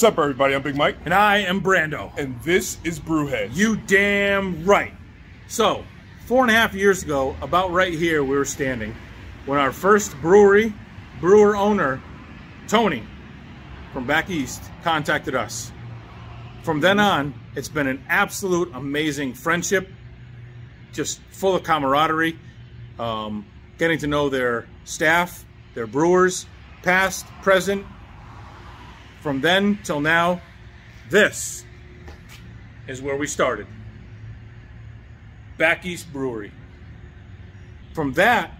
What's up, everybody? I'm Big Mike, And I am Brando. and this is Brewheads. You damn right. So, four and a half years ago, about right here, we were standing when our first brewery, brewer owner, Tony from back east, contacted us. From then on, it's been an absolute amazing friendship, just full of camaraderie, um, getting to know their staff, their brewers, past, present. From then till now, this is where we started. Back East Brewery. From that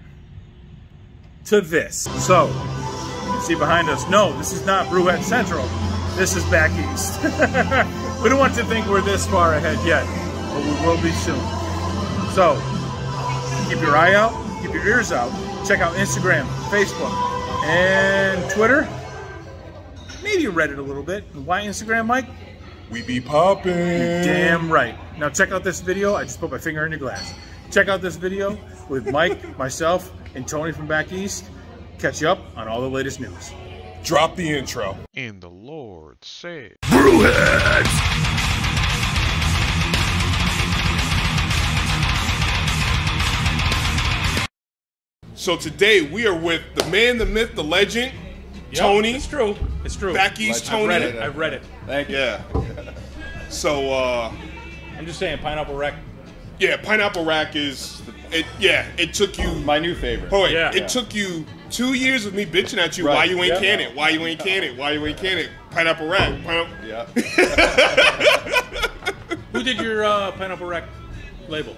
to this. So, you see behind us, no, this is not Brewhead Central. This is Back East. we don't want to think we're this far ahead yet, but we will be soon. So, keep your eye out, keep your ears out. Check out Instagram, Facebook, and Twitter. Maybe Reddit a little bit. Why Instagram, Mike? we be popping. Damn right. Now check out this video. I just put my finger in your glass. Check out this video with Mike, myself, and Tony from back east. Catch you up on all the latest news. Drop the intro. And the Lord said, So today we are with the man, the myth, the legend, Tony. It's true. It's true. Back East Tony. I've read Tony. it. I've read it. Thank you. Yeah. So uh I'm just saying, pineapple Rack. yeah, pineapple rack is it. Yeah, it took you. My new favorite. Oh wait, Yeah. it took you two years of me bitching at you. Right. Why you ain't Yeah. can it? Why you ain't can it? Why you ain't can it? Pineapple rack. Pineapple. Yeah. Who did your uh, pineapple Rack label?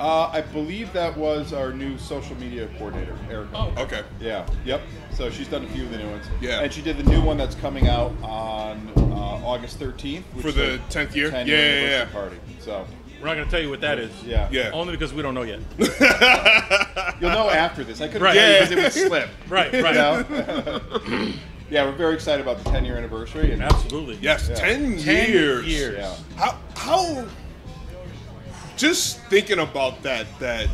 Uh, I believe that was our new social media coordinator, Erica. Oh, Okay. Yeah. Yep. So she's done a few of the new ones. Yeah. And she did the new one that's coming out on uh, August 13th which For the 10th year? 10 Yeah, year yeah, anniversary yeah. Party. So we're not going to tell you what that is. yeah. Yeah. Only because we don't know yet. You'll know after this. I couldn't Right. tell you Yeah. because it would slip. right, You right. know? yeah, we're very excited about the 10 year anniversary. And Absolutely. Yes, Yeah. ten, 10 years. years. Yeah. How how just thinking about that that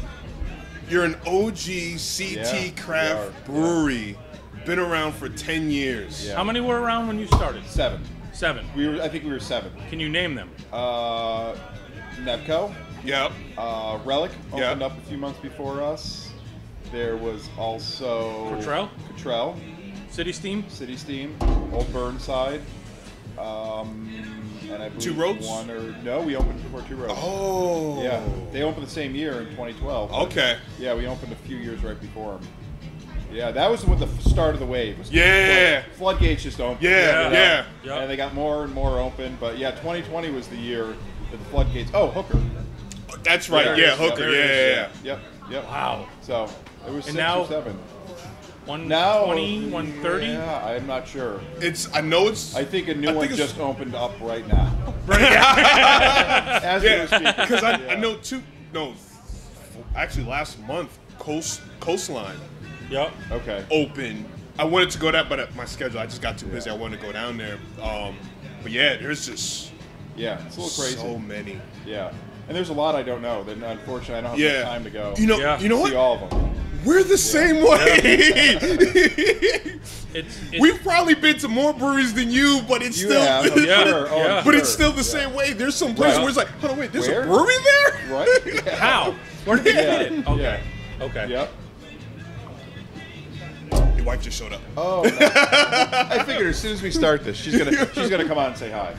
you're an OG CT Yeah, craft we are, brewery, been around for ten years. Yeah. How many were around when you started? Seven. Seven. We were. I think we were seven. Can you name them? Uh, NEBCO. Yep. Uh, Relic Yeah. opened up a few months before us. There was also Cottrell? Cottrell, City Steam? City Steam, Olde Burnside, um, and I believe Two Roads? One or no, we opened before Two Roads. Oh. Yeah, they opened the same year in 2012. Okay. Yeah, we opened a few years right before them. Yeah, that was with the start of the wave. was Yeah. flood- floodgates just opened. Yeah, you know? yeah. Yeah. And they got more and more open. But yeah, 2020 was the year that the floodgates. Oh, Hooker. That's right. There yeah. Hooker. Yeah, yeah, yeah. Yep. Yep. Wow. So it was And six now- or seven. 120, Now 130? Yeah, I'm not sure. It's. I know it's. I think a new I one it's- just opened up right now. As we were Yeah, because I, I know two. No, actually, last month, Coast Coastline Yep. Okay. open. I wanted to go that, but my schedule, I just got too busy. Yeah. I wanted to go down there. Um, but yeah, there's just Yeah, it's a little crazy. so many. Yeah. And there's a lot I don't know. That unfortunately I don't have Yeah. enough time to go. You know, Yeah. you know see what? all of them. We're the same way. It's, it's We've probably been to more breweries than you, but it's You still. have, I'm Yeah, sure. Oh, yeah. But it's still the Yeah. same way. There's some places Right. where it's like, hold on, wait, there's Where? a brewery there? Right? Yeah. how? Where did they Yeah. get it? Okay. Okay. Yep. Your wife just showed up. Oh, no. I figured as soon as we start this, she's gonna she's gonna come on and say hi.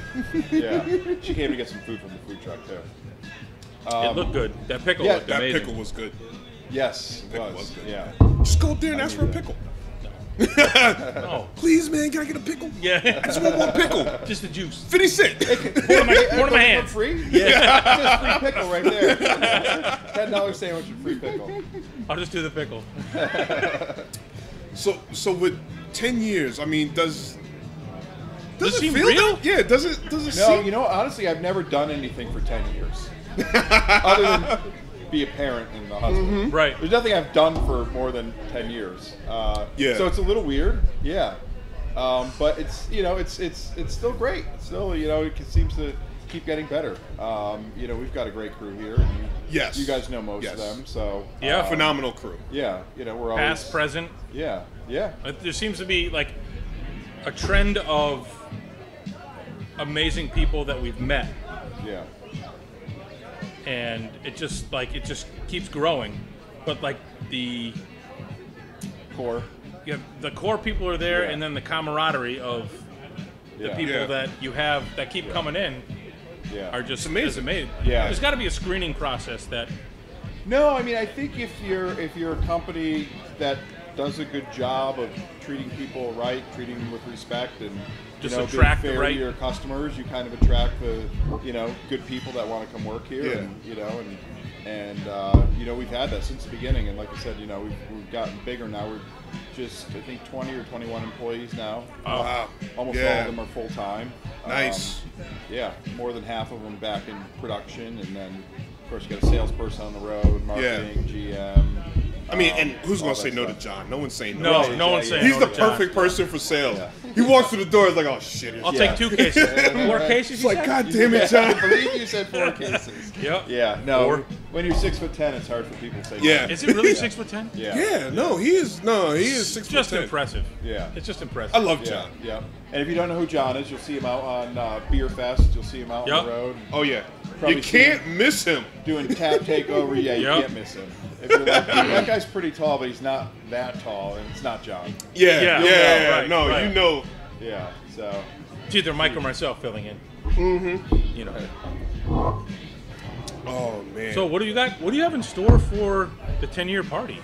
Yeah, she came to get some food from the food truck too. It looked um, good. That pickle yeah, looked That amazing. pickle was good. Yes, it was. was good. Yeah. Just go up there and ask for a need pickle. Oh. Please, man, can I get a pickle? Yeah. I Just want one more pickle. Just the juice. 50 cent. One of my, one of my For hands. free? Yeah. Just free pickle right there. Ten dollar sandwich and free pickle. I'll just do the pickle. So, so with 10 years, I mean, does. Does it seem feel real? that- Yeah, does it, does it No, seem. you know, honestly, I've never done anything for ten years, other than be a parent and a husband. Right. There's nothing I've done for more than ten years. Uh, Yeah. So it's a little weird. Yeah. Um, but it's you know it's it's it's still great. It's still you know it seems to keep getting better. Um, you know we've got a great crew here. And you, Yes. You guys know most of them. So Yeah. um, Phenomenal crew. Yeah. You know we're always Past, present. Yeah. Yeah. Uh, There seems to be like a trend of amazing people that we've met, Yeah. And it just like it just keeps growing. But like the Core. you have, the core people are there, Yeah. and then the camaraderie of the Yeah. people Yeah. that you have that keep coming in Yeah. are just amazing. amazing. Yeah. There's got to be a screening process that No, I mean I think if you're if you're a company that does a good job of treating people right, treating them with respect, and Just you know, attract being fair right- to your customers, you kind of attract the you know good people that want to come work here, Yeah. and you know and and uh, you know we've had that since the beginning, and like I said, you know we've, we've gotten bigger now. We're just I think 20 or 21 employees now. Oh. Wow. Almost all of them are full time. Nice. yeah, more than half of them back in production, and then of course you got a salesperson on the road, marketing, GM. I mean, um, and who's gonna say no stuff. to John? No one's saying no, no. Right, no yeah, one's yeah. saying He's no the to John. perfect person for sales. Yeah. He walks through the door, it's like, oh shit. I'll John. take two cases. Four cases. It's you like, said? God damn it, John. I believe you said four cases. Yep. Yeah, no. Four. When you're six foot ten, it's hard for people to say. Yeah. Is it really Yeah. six foot ten? Yeah. Yeah, no, he is. No, he is six It's just foot ten. impressive. Yeah. It's just impressive. I love Yeah, John. yeah. And if you don't know who John is, you'll see him out on uh, Beer Fest. You'll see him out Yep. on the road Oh yeah, Probably you can't miss him. doing tap takeover. Yeah, you Yep. can't miss him. If you're like, that guy's pretty tall, but he's not that tall, and it's not John. Yeah, Yeah, yeah, yeah, yeah, right, no, right. you know. Yeah. So. It's either Mike or myself filling in. Mm-hmm. You know. Oh man. So what do you got? What do you have in store for the 10 year party?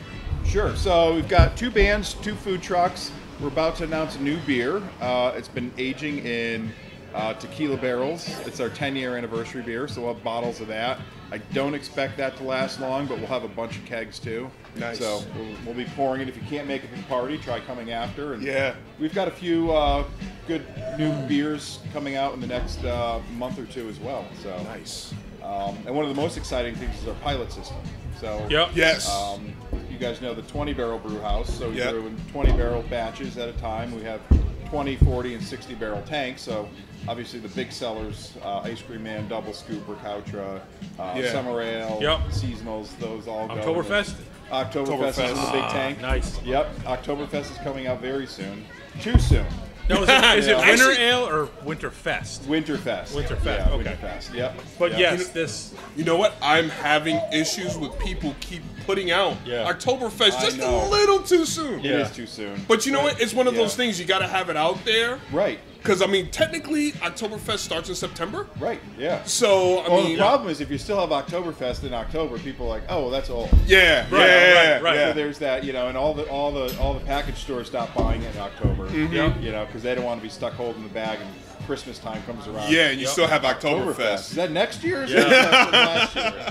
Sure. So we've got two bands, two food trucks. We're about to announce a new beer. Uh, it's been aging in uh, tequila barrels. It's our 10 year anniversary beer, so we'll have bottles of that. I don't expect that to last long, but we'll have a bunch of kegs too. Nice. So we'll, we'll be pouring it. If you can't make it to the party, try coming after. And Yeah. We've got a few uh, good new beers coming out in the next uh, month or two as well. So nice. Um, and one of the most exciting things is our pilot system. So Yep. Yes. um, you guys know the 20 barrel brew house, so we Yep. brew in 20 barrel batches at a time. We have 20, 40, and 60 barrel tanks. So obviously the big sellers, uh, Ice Cream Man, Double Scooper, Coutra, uh, Yeah. Summer Ale, Yep. Seasonals, those all go. in Oktoberfest? the- Oktoberfest is in the Oktoberfest. big Ah, tank. nice. Yep. Oktoberfest is coming out very soon. Too soon. No, is it, is it Yeah. Winter Actually- Ale or Winter Fest? Winterfest. Winterfest, Yeah, okay. Winterfest. Yep. But Yep. yes, this You know what? I'm having issues with people keep putting out Yeah. Oktoberfest I just know. a little too soon. It Yeah. is too soon. But you know what? It's one of Yeah. those things you got to have it out there. Right. Because I mean, technically, Oktoberfest starts in September. Right. Yeah. So I Well, mean, the problem is if you still have Oktoberfest in October, people are like, oh, well, that's old. yeah, Right, yeah, right, right. yeah. So there's that, you know, and all the all the all the package stores stop buying it in October. Mm-hmm. Yep. You know, because they don't want to be stuck holding the bag and Christmas time comes around. Yeah, and you Yep. still have Oktoberfest. Is that next year? Or Yeah. last year?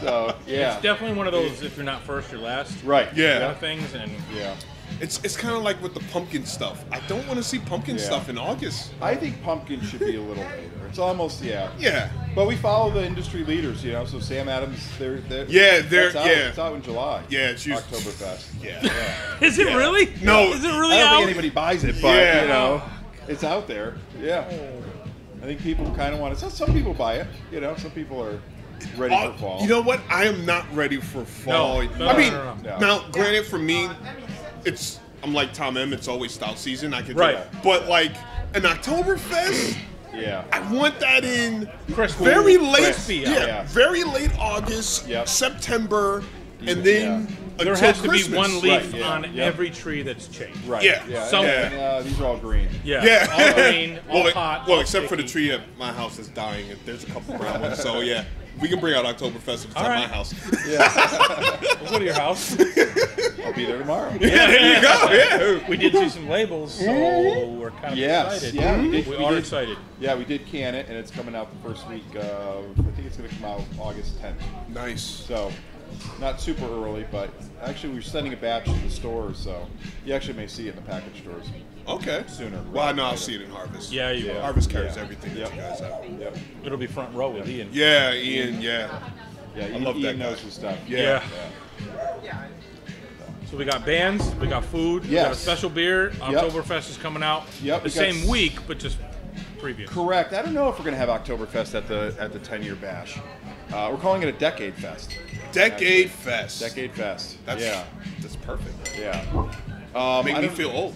So yeah. it's definitely one of those if you're not first, you're last. right. Yeah. Kind of things, and Yeah. It's it's kind of like with the pumpkin stuff. I don't want to see pumpkin Yeah. stuff in August. I think pumpkin should be a little later. It's almost yeah. Yeah, But we follow the industry leaders, you know. So Sam Adams, they're, they're Yeah, they're- out. yeah. It's out in July. Yeah, it's used- Oktoberfest. yeah. Yeah. is it Yeah. really? No. is it really I don't out? think anybody buys it, but Yeah. you know, it's out there. Yeah. I think people kind of want it. Some people buy it. You know, some people are ready Uh, for fall. You know what? I am not ready for fall. No, no, I mean, no, no, no. now granted, for me, it's I'm like Tom M. It's always stout season. I could do Right. that. But like an Oktoberfest, yeah. I want that in Crispy. very late. Crispy, yeah, yeah. very late August, Yep. September, Yeah. and then There until has to be one leaf Right, on yeah. every tree that's changed. Right. Yeah. Yeah. Some- and, uh, these are all green. Yeah. Yeah. All green, all well, hot. well all except for the tree at my house is dying. There's a couple brown ones, so yeah, we can bring out Oktoberfest if it's All at right. my house. Yeah. We'll go to your house. I'll be there tomorrow. yeah, there you go. Yeah. we did see some labels, so mm-hmm. we're kind of Yes, excited. yeah, we did- We we are did. excited. Yeah, we did can it, and it's coming out the first week of. I think it's going to come out August 10th. Nice. So, not super early, but actually we're sending a batch to the stores, so you actually may see it in the package stores. Okay. Sooner Well, I know I'll rather see it in Harvest. Yeah, you Yeah. will. Harvest carries Yeah. everything Yep. that you guys have. Yep. It'll be front row with Ian. Yeah, Ian. Yeah. Yeah, I Ian, love that Ian guy. knows his stuff. Yeah. Yeah. So we got bands, we got food, we got a special beer. Oktoberfest is coming out Yep, the same s- week, but just previous. Correct. I don't know if we're going to have Oktoberfest at the at the 10 year bash. Uh, we're calling it a Decade Fest. Decade Fest. Decade Fest. That's yeah. That's perfect. Yeah. Um, Make I me feel old.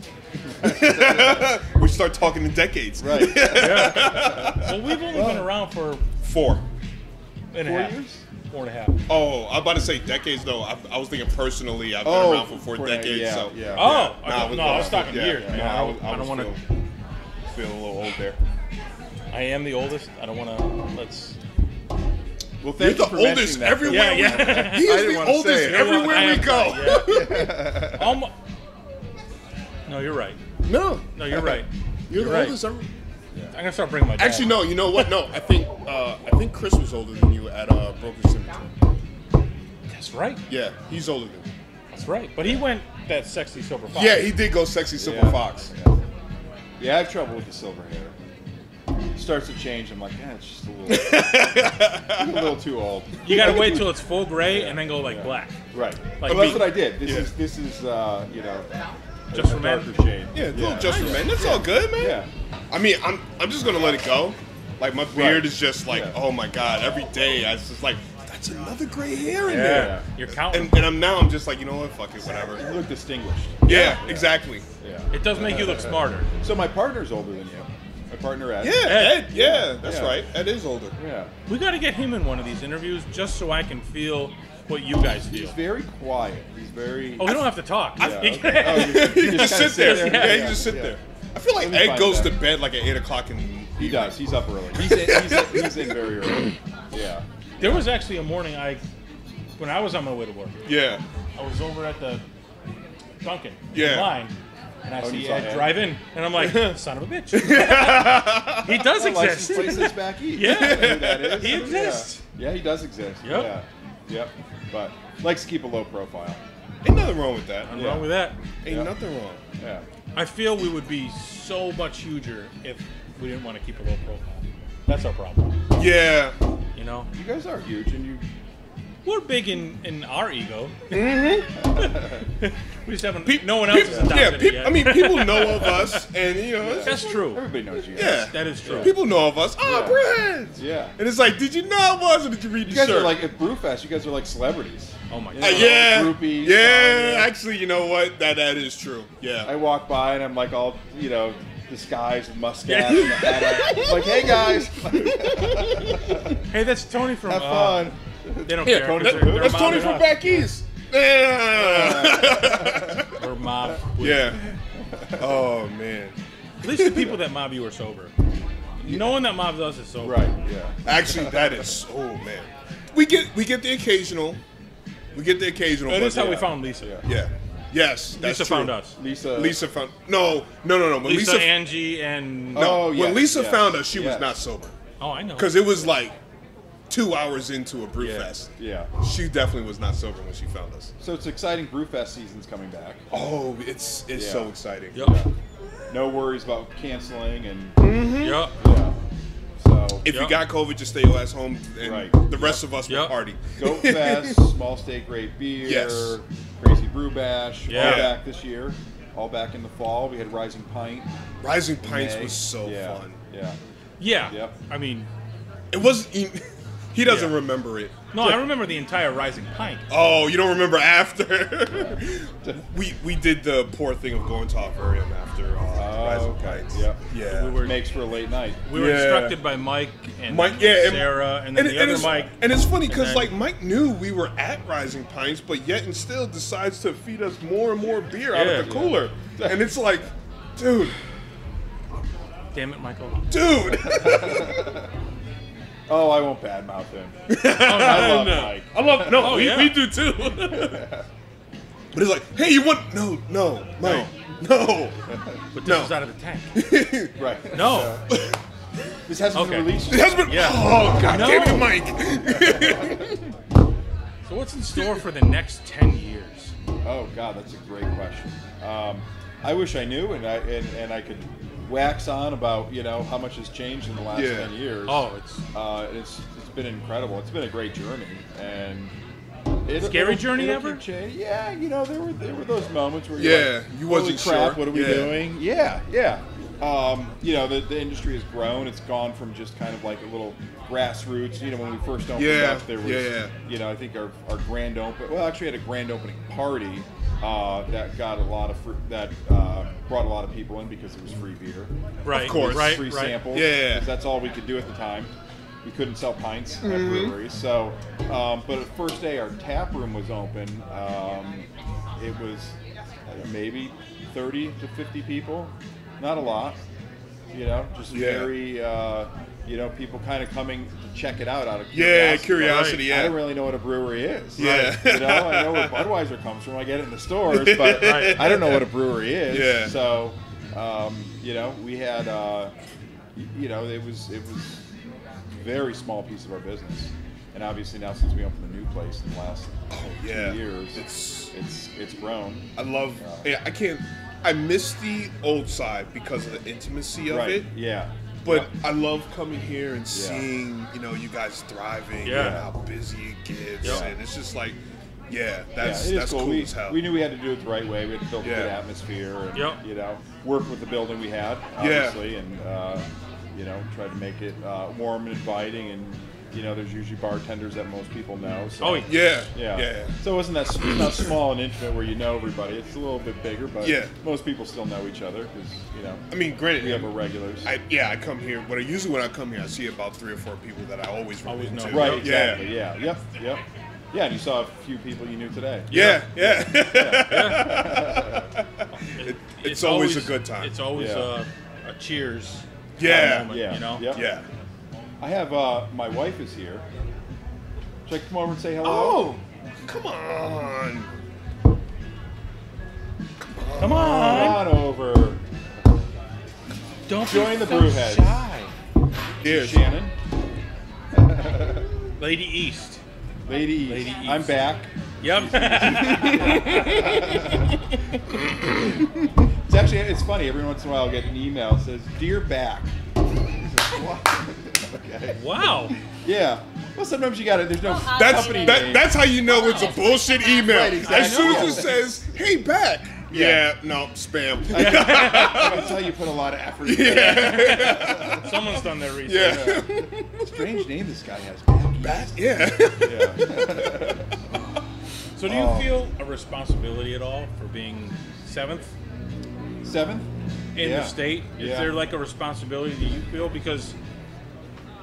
we start talking in decades. Right. Well, we've only been around for Four. and a Four half, years? four and a half. Oh, I'm about to say decades though. I, I was thinking personally. I've been Oh, around for four four- decades. yeah, so yeah. Oh, Nah, I, was- no, I was talking yeah, years, yeah, man. I was- don't, I don't want to. feel- Feeling a little old there. I am the oldest. I don't want to. Let's. Well, You're thank the you for oldest mentioning that. everywhere. Yeah, we- yeah. He is the oldest it. everywhere I we am go. That, yeah. Almo- no, you're right. No, No, you're right. you're, You're the right. oldest. every- I'm gonna start bringing my dad. Actually, no. You know what? No, I think uh, I think Chris was older than you at uh, Broken Symmetry. That's right. Yeah, he's older than. you. That's right. But he went that sexy silver fox. Yeah, he did go sexy silver Yeah. fox. Yeah. Yeah, I have trouble with the silver hair. It starts to change. I'm like, yeah, it's just a little, a little too old. You gotta wait till it's full gray and then go like black. Right. Like well, that's what I did. This Yeah. is this is uh, you know, Just a for men? darker shade. Yeah, a little just for men. That's all good, man. Yeah. I mean, I'm I'm just gonna let it go. Like my beard Right. is just like, Yeah. oh my god, every day I just like, that's another gray hair in Yeah. there. You're counting. And, and I'm now I'm just like, you know what, fuck it, whatever. You look distinguished. Yeah, exactly. Yeah. it does make you look smarter. So my partner's older than you. My partner Ed. Yeah, Ed. Ed, yeah, that's Yeah. right. Ed is older. Yeah. We gotta get him in one of these interviews just so I can feel what you guys feel. He's very quiet. He's very. Oh, we don't have to talk. Yeah, okay. Oh, you- you You just kinda sit there. sit Yeah, there. you just sit Yeah. there. I feel like Ed goes that. to bed like at eight o'clock in. He does. He's up early. He's in, he's, in, he's in very early. Yeah. There was actually a morning I, when I was on my way to work, Yeah. I was over at the Dunkin' Yeah. in line, and I Oh, see saw Ed Ed? drive in, and I'm like, son of a bitch. he does License exist. places back east. Yeah. You know who that is? He exists. Yeah. yeah, he does exist. Yep. Yeah. Yep. But likes to keep a low profile. Ain't nothing wrong with that. Nothing Yeah. wrong with that. Ain't Yeah. nothing wrong. Yeah. I feel we would be so much huger if we didn't want to keep a low profile. That's our problem. Yeah. You know, You guys are huge, and you. We're big in in our ego. Mm-hmm. we just haven't. Peop- no one else peop- has adopted yeah, it yet. I mean, people know of us, and you know, it's- that's true. Everybody knows you. Guys. yeah, That is true. People know of us. Oh, Yeah. Brad. Yeah. And it's like, did you know I was, or did you read You the guys shirt? are like at Brewfest. You guys are like celebrities. Oh my Yeah. god. Uh, yeah, groupies, yeah. um, Actually, you know what? That that is true. Yeah. I walk by and I'm like all you know disguised with mustache and a hat. like, hey guys, Hey, that's Tony from. have uh, fun. They don't Yeah, care. 'cause that- they're- they're that's Tony mobbing from us. back east. Yeah. We're mob. yeah. Oh man. At least the people that mob you are sober. No one that mobs us is sober. Right. Yeah. Actually, that is. Oh man. We get we get the occasional. We get the occasional. That is but is how we found Lisa. Yeah. Yeah. Yes, that's Lisa true. found us. Lisa. Lisa found. No, no, no, no. When Lisa, Lisa, Angie, and no, Oh, when Lisa yes, found us, she was not sober oh, I know. because it was like two hours into a brew Yeah. fest. Yeah. She definitely was not sober when she found us. So it's exciting. Brewfest season's coming back. Oh, it's it's Yeah. so exciting. Yup. No worries about canceling and mm-hmm. Yep. yeah. So If you got COVID, just stay your ass home, and Right. the rest of us will party. Goat Fest, Small State Great Beer, Yes. Crazy Brew Bash, Yeah. all back this year. All back in the fall. We had Rising Pint. Rising Pints May. was so yeah. fun. Yeah. Yeah. Yep. I mean, It wasn't. He, he doesn't Yeah. remember it. no, I remember the entire Rising Pint. Oh, you don't remember after? we we did the poor thing of going to Aquarium after uh, Oh, Rising okay. Pints. Yep. Yeah. We were Makes for a late night. we were Yeah. instructed by Mike and Mike, yeah, and- Sarah, and then the other it's, Mike. And it's funny because like Mike knew we were at Rising Pints, but yet and still decides to feed us more and more beer out of the cooler, and it's like, dude, Damn it, Michael. dude. Oh, I won't badmouth him. Oh, I love no. Mike. I love no, Oh, we, yeah. we do too. but he's like, hey, you want no, no, Mike, no, But this No. is out of the tank. Right. No. This hasn't Okay. been released. it hasn't been. Yeah. Oh god, No. damn it, Mike. So what's in store for the next ten years? Oh God, that's a great question. Um, I wish I knew, and I and, and I could wax on about you know how much has changed in the last Yeah. ten years. Oh, it's uh, it's it's been incredible. It's been a great journey, and it, Scary it'll- journey it'll ever? keep changing. Yeah, you know there were there were those moments where Yeah, you're like, you wasn't crap, sure. What are we Yeah. doing? Yeah, yeah. Um, you know the, the industry has grown. It's gone from just kind of like a little grassroots. You know when we first opened Yeah, up, there was yeah, yeah. you know I think our, our grand open. Well, actually, we had a grand opening party uh, that got a lot of fr- that uh, brought a lot of people in because it was free beer, Right. course. Right. free right. samples. Yeah, yeah, yeah. 'cause that's all we could do at the time. We couldn't sell pints at Mm-hmm. breweries. So, um, but the first day our tap room was open, um, it was maybe 30 to 50 people. Not a lot, you know, just Yeah. very, uh, you know, people kind of coming to check it out out of curiosity. Yeah, curiosity. curiosity. I don't really know what a brewery is. Yeah. You know, I know where Budweiser comes from. I get it in the stores, but Right. I don't know what a brewery is. Yeah. So, um, you know, we had, uh, you know, it was it was a very small piece of our business, and obviously now since we opened the new place in the last two yeah. years, It's- it's it's grown. I love. Yeah, I can't. I miss the old side because of the intimacy of right? it. Yeah. But Yeah. I love coming here and seeing, you know, you guys thriving Yeah. and how busy it gets, Yeah. and it's just like, yeah, that's yeah, that's cool. cool we, as hell. we knew we had to do it the right way. We had to build a good atmosphere and Yep. you know work with the building we had, Yeah. obviously, and uh, you know try to make it uh, warm and inviting. And you know, there's usually bartenders that most people know. So, Oh, yeah, yeah, yeah, So it wasn't that it's not small and intimate where you know everybody. It's a little bit bigger, but Yeah. most people still know each other because you know I mean, granted, we have our regulars. I, yeah, I come here, but I usually when I come here, I see about three or four people that I always run Always into. know. right, Yeah. exactly. Yeah, yep, yep. Yeah, and you saw a few people you knew today. Yeah, yeah. It- it's always a good time. It's always Yeah. a, a cheers. Yeah. moment, Yeah, You know. yep. yeah. I have uh, my wife is here. Should I come over and say hello? Oh, come on. Come on. Come on. on over. Don't Join the be so Brewheads. shy. Here's Shannon, Lady East. Lady East. Lady East. I'm back. Yep. It's actually it's funny. Every once in a while, I'll get an email that says "Dear back." What? okay. wow. Yeah. Well, sometimes you got to There's no Well, That's company that, name. that's how you know it's a bullshit email. Right, exactly. As soon as it says, "Hey, back," yeah, no, spam. That's how you put a lot of effort. into it. Someone's done their research. yeah, Strange name this guy has. Bat, yeah. Yeah. So do you Oh. feel a responsibility at all for being seventh Seventh. In Yeah. the state? Is Yeah. there like a responsibility that you feel because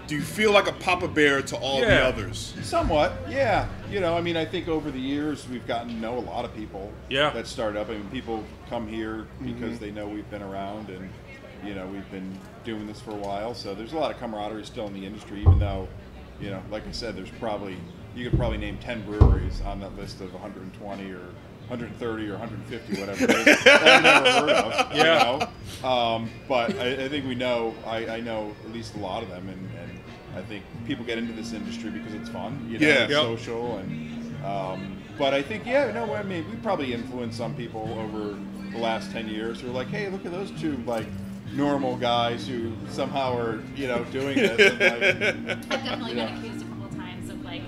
Do you feel like a Papa Bear to all the others? Somewhat, yeah. You know, I mean, I think over the years we've gotten to know a lot of people Yeah. that start up. I mean, people come here because Mm-hmm. they know we've been around and, you know, we've been doing this for a while. So there's a lot of camaraderie still in the industry, even though, you know, like I said, there's probably, you could probably name 10 breweries on that list of 120 or 130 or 150, whatever it is, that I've never heard of. you Yeah. know? Um, but I, I think we know, I, I know at least a lot of them, and, and I think people get into this industry because it's fun, you know, Yeah. Yep. social, and um, but I think yeah, no, I mean we probably influenced some people over the last ten years who are like, hey, look at those two like normal guys who somehow are you know doing this. And, like, I've definitely Yeah. been accused a couple times of like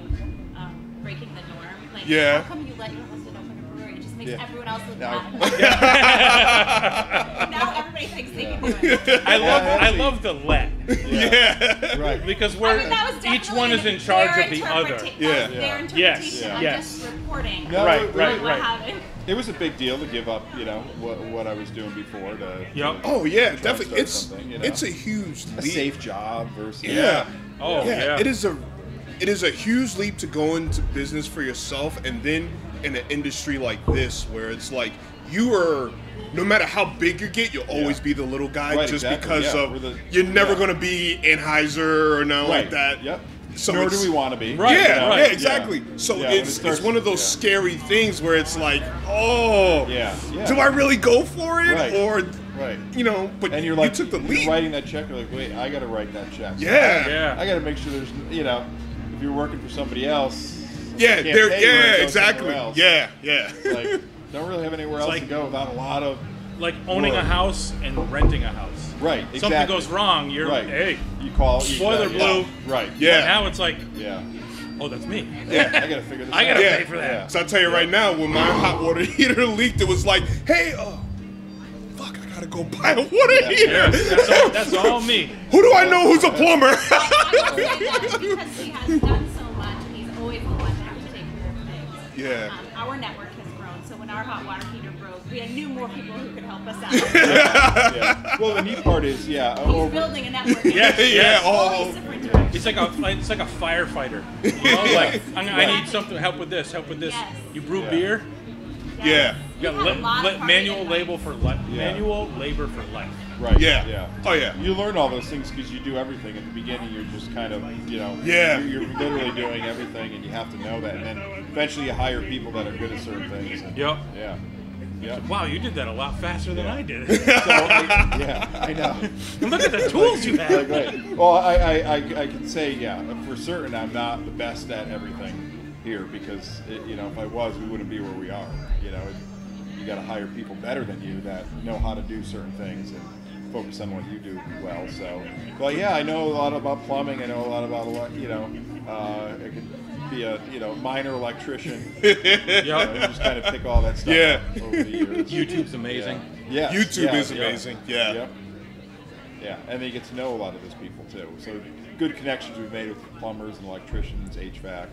um, breaking the norm. Like, Yeah. how come you let your makes Yeah. everyone else look No. bad. now everybody thinks they can do it. I love Yeah, I love the let Yeah. right. because we're mean, each one is in charge of the other. interpreta- Yeah. that was Yeah. Their. Yes, I'm yes. just reporting. No, Right, it- right, what right. happened. It was a big deal to give up, you know, what, what I was doing before to, Yep. to Oh yeah, definitely. It's you know? it's a huge a safe job versus Yeah. Oh, yeah. It is a it is a huge leap to go into business for yourself and then in an industry like this where it's like you are no matter how big you get, you'll always Yeah. be the little guy Right, just exactly, because yeah, of the- you're never yeah. gonna be Anheuser or nothing like that. Yep. So Nor do we want to be. Right, yeah, right, yeah, yeah. exactly. So Yeah, when it it's starts- it's one of those yeah. scary things where it's like, oh, Yeah, yeah. do I really go for it Right. or Right. you know? But And you're you like, took the you're writing that check. You're like, wait, I got to write that check. Yeah. Yeah. I got to make sure there's, you know, if you're working for somebody else. Yeah, you can't there. pay you and Yeah, exactly. else. Yeah, yeah. Like, don't really have anywhere else like- to go without a lot of. like owning a house and renting a house. Right. Exactly. Something goes wrong, you're Right. hey. You call. You, Spoiler yeah, blue. Yeah. Right. Yeah. But now it's like, Yeah. oh, that's me. Yeah. I got to figure this I out. gotta Yeah. pay for that. Yeah. So I tell you right now, when my hot water heater leaked, it was like, hey, oh, fuck, I gotta go buy a water heater. Yeah, that's all, that's all me. Who do I know who's a plumber? I will say that because he has done so much, and he's always the one to have to take care of things. Yeah. Um, our network has grown, so when our hot water heater broke, we had knew more people who could help us out. yeah. Well, the neat part is, yeah. He's over- building a network. Yes, yeah, yes. oh, All these different directions. It's like a it's like a firefighter. You know, like I'm, I need something help with this, help with this. Yes. You brew Yeah. beer. Yeah. You got We had li- a lot li- of manual party label for life. Yeah. Manual labor for life. Right. Yeah. Yeah. Oh yeah. You learn all those things because you do everything. At the beginning, you're just kind of, you know, Yeah. you're, you're literally doing everything, and you have to know that. And then eventually, you hire people that are good at certain things. And, Yep. Yeah. Yeah. Wow, you did that a lot faster than Yeah. I did. So, yeah, I know. Look at the tools you Like, have. right. Well, I, I, I, I can say, yeah, for certain, I'm not the best at everything here because, it, you know, if I was, we wouldn't be where we are. You know, you got to hire people better than you that know how to do certain things and focus on what you do well. So, but yeah, I know a lot about plumbing. I know a lot about, ele- you know, uh, I could be a, you know, minor electrician. you know, Yep. just kind of pick all that stuff Yeah. up over the years. YouTube's amazing. Yeah. YouTube yeah, is yeah. amazing. Yeah. Yep. Yeah, and then you get to know a lot of those people too. So good connections we've made with plumbers and electricians, HVAC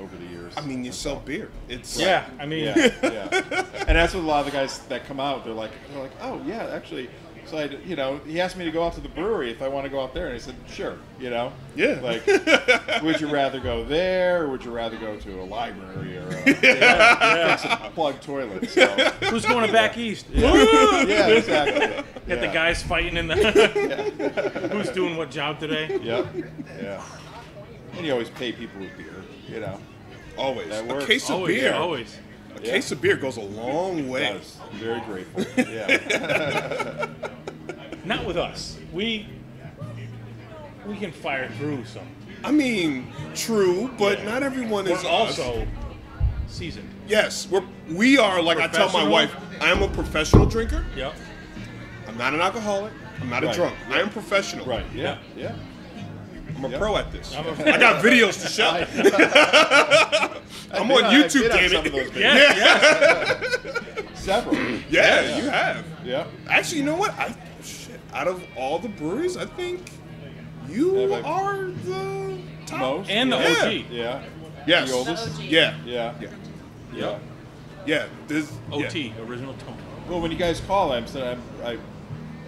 over the years. I mean, you sell beer. It's Yeah, I mean, yeah, yeah. And that's what a lot of the guys that come out. They're like, they're like, oh yeah, actually. So I, you know, he asked me to go out to the brewery if I want to go out there, and I said, sure. You know, Yeah. Like, would you rather go there, or would you rather go to a library or a, you know, fix a plugged toilet? So, who's going to back east? yeah, exactly. Get yeah. the guys fighting in the. who's doing what job today? Yep. Yeah. And you always pay people with beer, you know. always That a works. case of Always, beer. always. A Yeah. case of beer goes a long way. I'm very grateful. Yeah. Not with us. We we can fire through some. I mean, true, but not everyone We're is us. also seasoned. Yes, we're we are like I tell my wife, I am a professional drinker. Yep. I'm not an alcoholic. I'm not a Right. drunk. I am professional. right. Yeah. Yeah. I'm a Yeah. pro at this. I'm a- I got videos to show. I'm on YouTube, damn Some it. of. Yeah, yeah. Several. Yeah, you have. Yeah. Actually, you know what? I shit. Out of all the breweries, I think you Yeah, are the top. Most. And the yeah. OG. Yeah. Yes. The oldest. The OG. Yeah. Yeah. Yeah. Yeah. Yeah. This OT, original tone. Well, when you guys call, I'm saying I'm, I.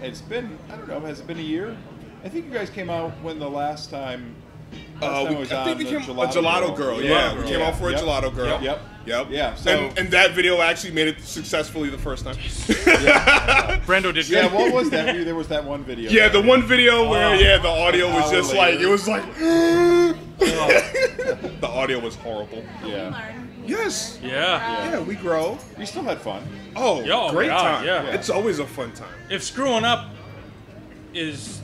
It's been I don't know. Has it been a year? I think you guys came out when the last time. Last Uh, time we, was I on think we the came Gelato, a gelato girl. Yeah, we Girl. came out for a Yep. gelato girl. Yep. Yep. Yeah, so- and, and that video actually made it successfully the first time. yeah, Brando did Yeah. What was that? There was that one video. yeah, the one video where Oh. yeah, the audio was just later. like it was like the audio was horrible. Yeah. Yes. Yeah. Yeah, we grow. We still had fun. Oh, Yo, great yeah, time. yeah. It's always a fun time. If screwing up is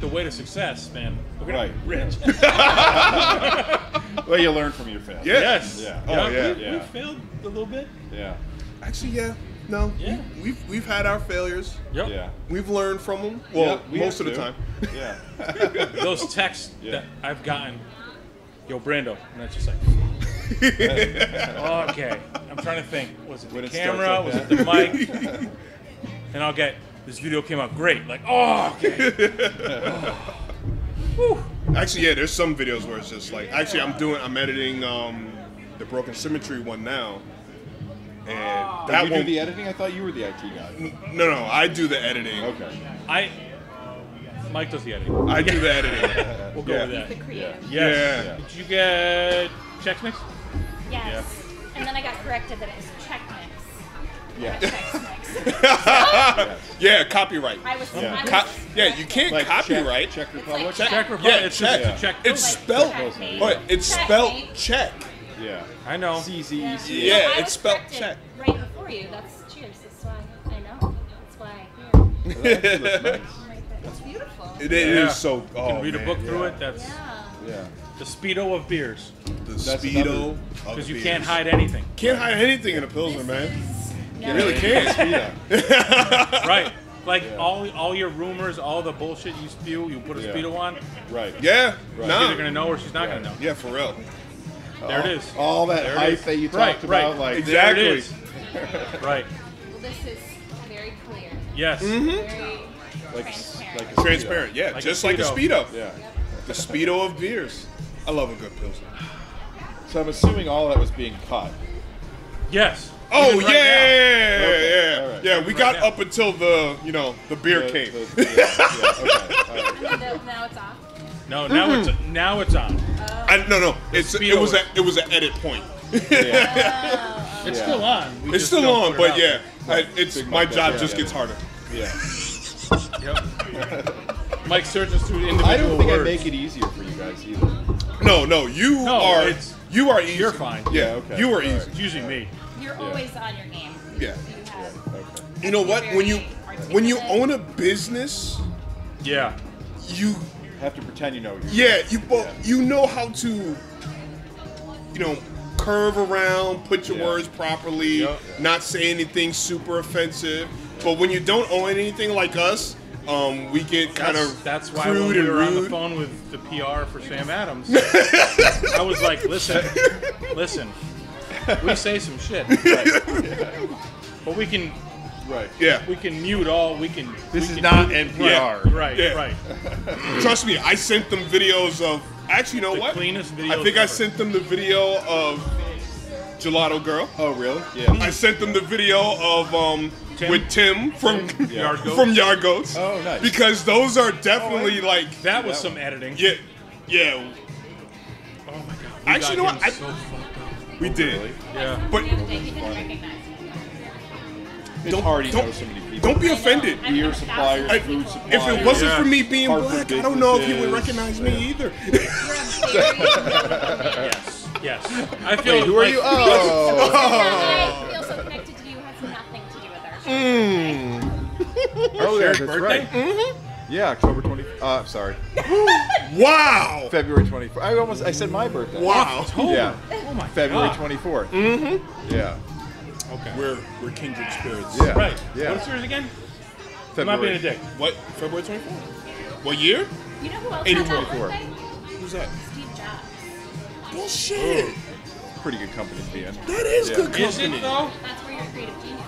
the way to success, man, we're gonna Right. be rich. Well, you learn from your failures. Yeah. yes. Yeah. Oh, yeah. We, we Yeah. failed a little bit. Yeah. Actually, yeah. No. Yeah. We, we've we've had our failures. Yep. Yeah. We've learned from them. Well, Yeah, we most of have the time. Yeah. Those texts Yeah. that I've gotten, yo, Brando, and that's just like, okay. I'm trying to think. Was it the it camera? like was that. it the mic? and I'll get this video came out great. Like, oh, okay. Actually, yeah. There's some videos where it's just like. Actually, I'm doing. I'm editing um, the Broken Symmetry one now, and Did that you do one. the editing? I thought you were the IT guy. no, no. I do the editing. Okay. I Mike does the editing. I do the editing. We'll go Yeah. with that. The creative. Yes. Yeah. Did you get Chex Mix? Yes. And then I got corrected that it was check mix. Yeah. Yes. Yeah, copyright. I was. Yeah. I was Co- yeah, you can't Like copyright. Czech, Czech Republic. like Czech check. Republic. Yeah, it's check. just a check. It's Like spelled, checkmate. but it's Checkmate. spelled check. yeah. I know. C Z E C. Yeah, I it's spelled corrected check. Right before you. That's cheers. That's why I know. That's why I hear. That nice. Right. It's beautiful. It Yeah. is so. Oh, you Oh, can read a man, book through it. That's Yeah. Yeah. the speedo of beers. The That's speedo. Because you beers. can't hide anything. Can't hide anything in a pilsner, man. No. You really can't. Yeah. right. Like Yeah. all all your rumors, all the bullshit you spew, you put a Yeah. speedo on. Right. Yeah. Right. Nah. She's either gonna know or she's not Right. gonna know. Yeah, for real. There it is. All that There hype that you talked right. about, like Exactly. There it is. right. Well, this is very clear. Yes. Mm-hmm. Very like transparent. like a Transparent. Yeah, Like a just like a Speedo. speedo. Yeah. The speedo of beers. I love a good pilsner. So I'm assuming all that was being cut. Yes. Oh Even yeah, right now. Okay, yeah, all right. yeah. We Right got now. up until the you know the beer The- came. the- the- yeah, okay. And now it's off. No, now it's mm-hmm. now it's on. Oh. I, no, no. It's it was a, it was an edit point. Oh, It's Yeah. still on. We It's still on, but out yeah, I, it's Big my job up, just yeah. gets harder. Yeah. Yep. Mike searches through individual I don't think words. I make it easier for you guys either. No, no, you No, are it's- you are easy. You're fine. Yeah, okay. you are All easy. right. It's usually me. You're always on your game. Yeah. You have. Okay. You know what? When you when you own a business, Yeah. you Have to pretend you know. What you're yeah you well, you know how to you know curve around, put your Yeah. words properly, Yep. not say anything super offensive. But when you don't own anything like us, um, we get kind of that's why when crude we and were on the phone with the PR for Sam Adams, I was like, listen, listen, we say some shit, but we can Right. Yeah, we can mute all we can. This we is can- not Yeah, NPR. right, Yeah. right. trust me. I sent them videos of. Actually, you know The what? cleanest I videos think I sent them the video of Gelato Girl. Oh, really? Yeah. I sent them the video of um Tim? with Tim from Yeah. Yard Goats? from Yard Goats. Oh, nice. Because those are definitely like That was That some editing. yeah, yeah. Oh my god. We Actually, you know what? him I- so fucked up. We did. Really? Yeah. But The other day, he didn't recognize me. It's Don't- hard. Don't- know so many people. don't be offended. I've Beer suppliers, thousands of food suppliers. If it wasn't Yeah. for me being Hartford black, I don't know if you would businesses. recognize me either. You're a very middle Yes. Yes. I feel. Wait, who are you? Oh. I feel so connected to you has nothing to do with our show. Mm. oh, yeah, shared that's birthday? right. Mm-hmm. Yeah, October 20. Uh, sorry, wow. February 24th. I almost I said my birthday. Wow. Yeah, Oh my February god. 24th. Mm-hmm. Yeah, Okay. We're we're kindred spirits. yeah, Right. Yeah, What's yours again? I'm not being February. a dick. What? February 24th? What year? You know who else 80 24. Who's that? Steve Jobs. Bullshit. Pretty good company to be in. That is Yeah. good Is company. it though? That's where your creative genius is.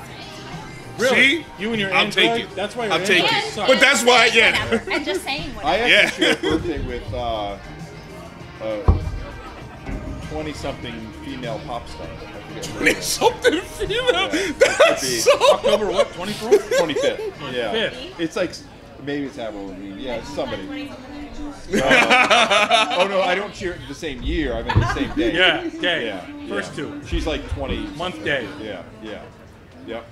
Really? See? You and your I'll Android? take it. That's why your I'll take Android it. sucks. But that's why, yeah. Whatever. I'm just saying what I whatever. actually Yeah. shared a birthday with uh, a 20 something female pop star. I forget her name. It's something female. Yeah. That's so. October what? 24th? 25th. Yeah. 25th. It's like maybe it's Avril Lavigne. Yeah, it's somebody. oh no, I don't share it the same year. I mean the same day. Yeah. Day. Yeah. First yeah. two. She's like 20. Month, day. Yeah. Yeah. Yep.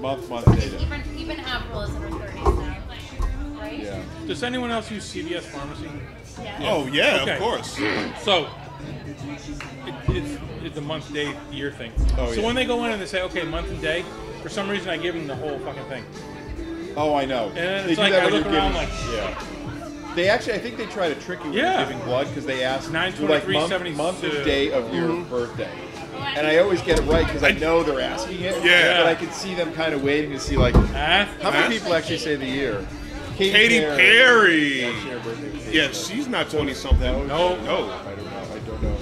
Month, month, day. day. Even even Avril is in her 30s now, right? Yeah. Does anyone else use CVS Pharmacy? Yeah. Oh yeah, Okay. of course. So, it, it's, it's a month, day, year thing. Oh, so yeah. when they go in and they say, okay, month and day, for some reason I give them the whole fucking thing. Oh, I know. then They it's do like that I when look around giving- like- yeah. They actually, I think they try to trick you Yeah. with giving blood because they ask Nine you, like twenty-three month, seventy- month and day of your Mm-hmm. birthday. And I always get it right because I know they're asking it. Yeah. But I can see them kind of waiting to see like Huh? how many people actually say the year. Katy, Katy Perry. Yeah, share birthday with Katy Yeah, she's not twenty something. No, No. No. I don't know. I don't know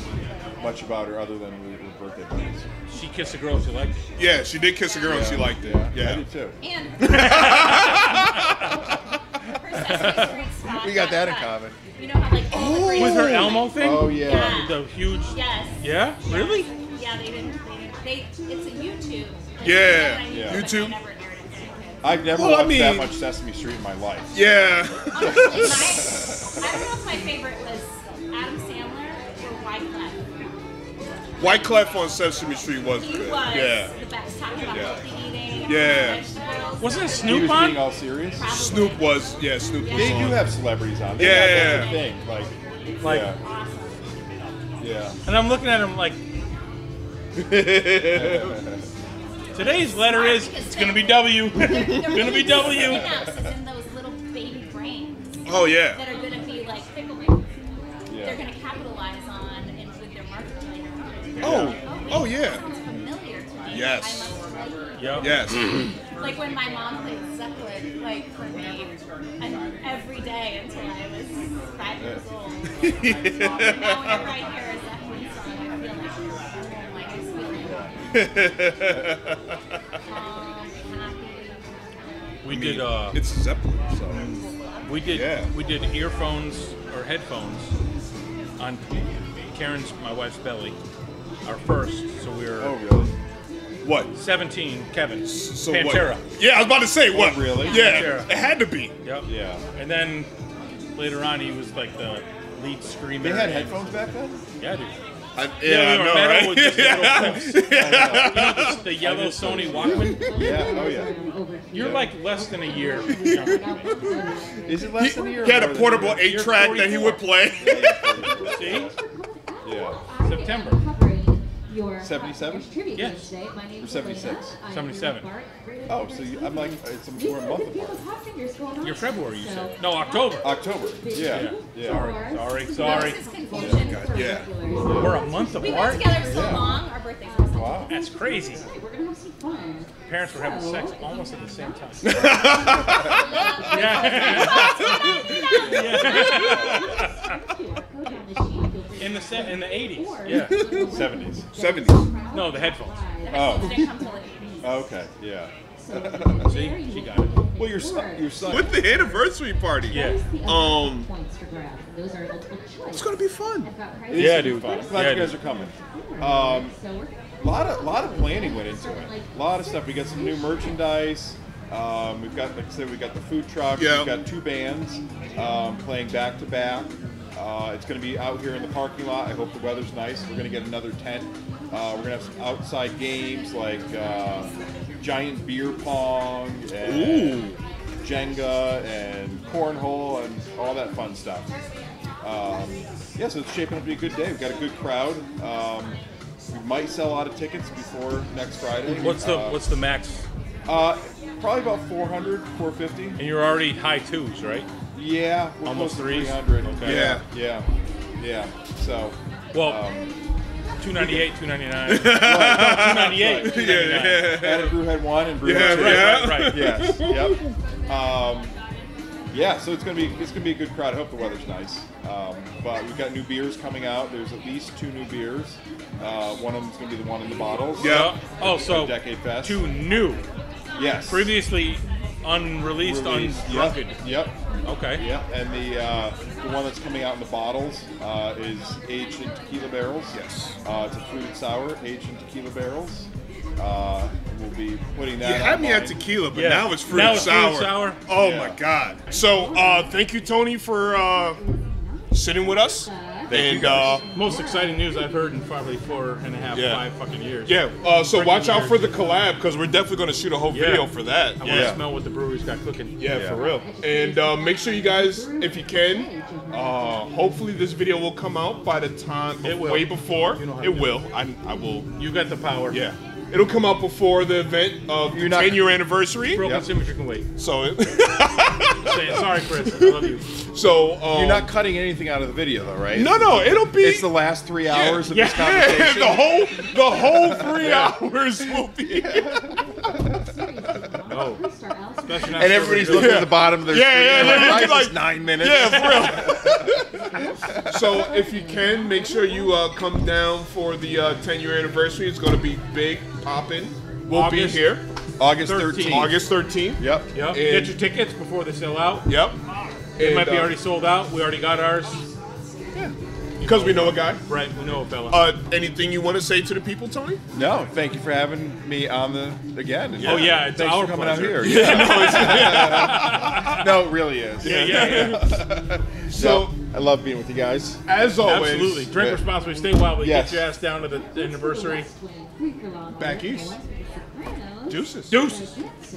much about her other than we were birthday buddies. She kissed a girl she liked. it. Yeah, she did kiss a girl and she liked it. I Yeah. did too. And her Sesame Street spot We got that in common. You know how like all the oh. With her Elmo thing? Oh yeah. Yeah. The huge. Yes. Yeah? Really? Yeah, they didn't. They didn't. They. It's a YouTube. Like, Yeah, I knew, yeah. but YouTube. They never aired it for kids. I've never Well, I watched that much Sesame Street in my life. Yeah. Honestly, my, I don't know if my favorite was Adam Sandler or Wyclef. Wyclef on Sesame Street was He good. was Yeah. the best. Talking about Yeah. healthy eating. Yeah. Wasn't it He Snoop was on? being all serious. Probably. Snoop was. Yeah, Snoop was They do have celebrities on. They Yeah. have, that's a thing. Like, Like- yeah, Awesome. yeah. And I'm looking at him like, today's letter is, it's gonna be W. They're gonna be good W. synapses in those little baby brains Oh yeah. that are going to be like pickle brains. Yeah. They're going to capitalize on and with their marketing later on. Oh. wait, Oh yeah. Sounds familiar to me. Yes. Like Yep. Yes. Like when my mom played Zeppelin, like for me, and every day until I was five years old. And now whenever I hear a Zeppelin song, I feel like, oh, like it's feeling calm, happy. We did, uh, It's Zeppelin, so. we did, yeah. we did earphones or headphones on Karen's, my wife's belly, our first. So we were, Oh really? What? 17, Kevin. So Pantera. what? Yeah, I was about to say what? really? Yeah, Pantera. it had to be. Yep. Yeah. And then later on, he was like the lead screamer. They had headphones back then. Yeah, dude. I, Yeah, yeah, I they know, metal right? with just little Yeah. clips. You know, the, the yellow Sony Walkman. Yeah. Oh yeah. You're like less than a year. Is it less than a year? He had a portable eight track that he would play. See? Yeah. September. Your uh, 77? Trivia Yes. yes. today. My name is 76. 77. Oh, so you, I'm like it's a, we're a month apart. You're February, you said. No, October. October. Yeah. Yeah. Sorry, sorry. This is confusion. Yeah. We're a month We've been apart. together so long, our birthdays are so Wow. That's crazy. We're gonna have some fun. Parents were having sex almost at the same time. In the se- in the 80s. Yeah. 70s. 70s. No, the headphones. Oh. Didn't come till the 80s. Okay. Yeah. See, she got it. Well, your son, your son. With the anniversary party. Yeah. Um, Points for grabs. Those are multiple choice. It's gonna be fun. Yeah, dude. Fun. I'm glad Yeah, you guys dude. are coming. Um, a lot of lot of planning went into it. A lot of stuff. We got some new merchandise. Um, we've got, like I said, we got the food truck. Yeah. We've got two bands um, playing back to back. Uh, It's going to be out here in the parking lot. I hope the weather's nice. We're going to get another tent. Uh, we're going to have some outside games like uh, giant beer pong and Jenga and cornhole and all that fun stuff. Um, yeah, so it's shaping up to be a good day. We've got a good crowd. Um, we might sell out of tickets before next Friday. What's the Uh, what's the max? uh, probably about 400, 450. And you're already high twos, right? Yeah, we're Almost threes? 300. Okay. Yeah. yeah, yeah. So, Well, um, 298, 299. 298, right. 299. Adam Brew had one and Brew Yeah, two. yeah. Right, right. Yes. Yep. Um, yeah, so it's gonna be it's gonna be a good crowd. I hope the weather's nice. Um, but we've got new beers coming out. There's at least two new beers. Uh, one of them's gonna be the one in the bottles. Yeah. Oh, so Decade Fest. two new, Yes. previously unreleased, Released. undrunken. Yep. Yep. Okay. Yep. And the uh, the one that's coming out in the bottles uh, is aged in tequila barrels. Yes. Uh, it's a fruit and sour aged in tequila barrels. Uh, we'll be putting that. You had me at tequila, but Yeah. now it's fruit Now and it's fruit sour. sour. Oh Yeah. my god! So uh, thank you, Tony, for uh, sitting with us. And uh, Most exciting news I've heard in probably four and a half, Yeah. five fucking years. yeah, uh, so Freaking watch out for the collab because we're definitely going to shoot a whole Yeah. video for that. I want Yeah. to smell what the brewery's got cooking. Yeah, Yeah. for real. And uh, make sure you guys, if you can, uh, hopefully this video will come out by the time, It will. way before. You know it will. I, I will. You got the power. Yeah, it'll come out before the event of the You're not- 10 year anniversary. Broken Yep. symmetry can wait. So, it, Say. Sorry, Chris. I love you. so um, You're not cutting anything out of the video, though, right? No, no, it'll be. It's the last three hours of Yeah. this yeah, conversation. the whole the whole three hours will be. Oh, and everybody's looking beer. at the bottom of their Yeah, screen. yeah, like, they're why looking is this like- nine minutes. Yeah, for real. so if you can, make sure you uh, come down for the uh, 10 year anniversary. It's going to be big, popping. We'll August be here August 13th. 13th. August 13th. Yep. Yep. And- Get your tickets before they sell out. Yep. It might be uh, already sold out. We already got ours. Because we know a guy. Right, we know a fella. Uh, anything you want to say to the people, Tony? No, thank you for having me on the again. And Oh, yeah, it's thanks our for coming pleasure. out here. Yeah. no, it really is. yeah, yeah, yeah. So, So I love being with you guys. as always, Absolutely. Drink Yeah. responsibly. Stay wild. Yes. Get your ass down to the anniversary. Back east. Deuces. Deuces. Deuces.